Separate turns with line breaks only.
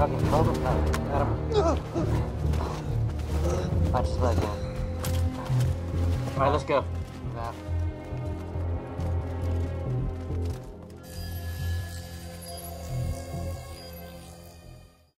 Fucking hold him. No, got him. Punch his leg, man. Alright, let's go. Nah.